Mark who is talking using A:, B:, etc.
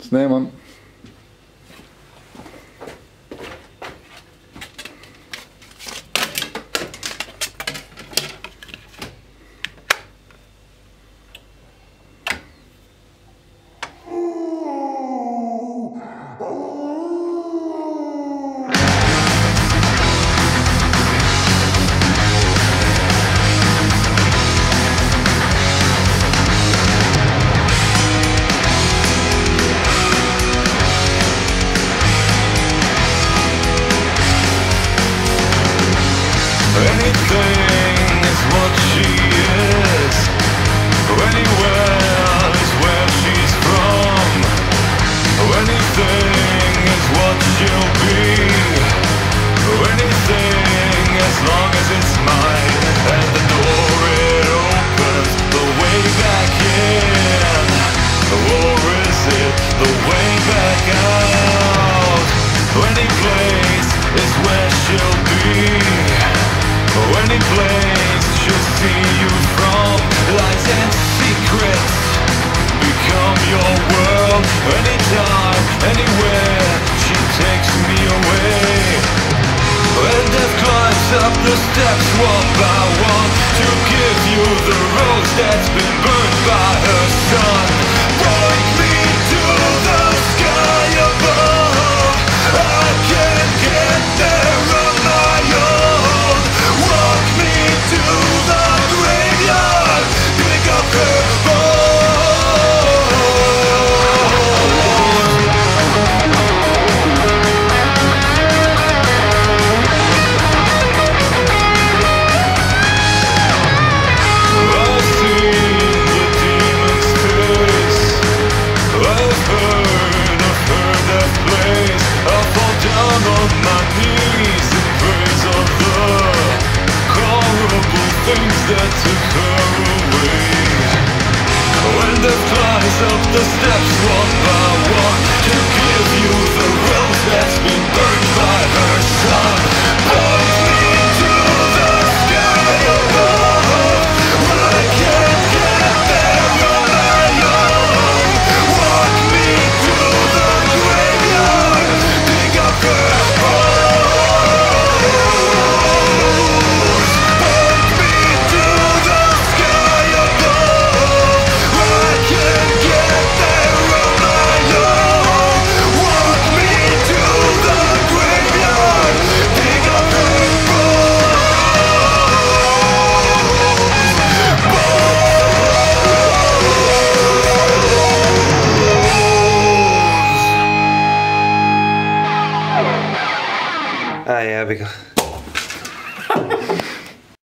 A: It's name on. She'll be. Oh, any place she'll see you from. Lies and secrets become your world. Anytime, anywhere, she takes me away. And death climbs up the steps one by one To give you the rose that's been burned by her sun. that took her away. When the cries of the steps walk
B: by. Yeah, because.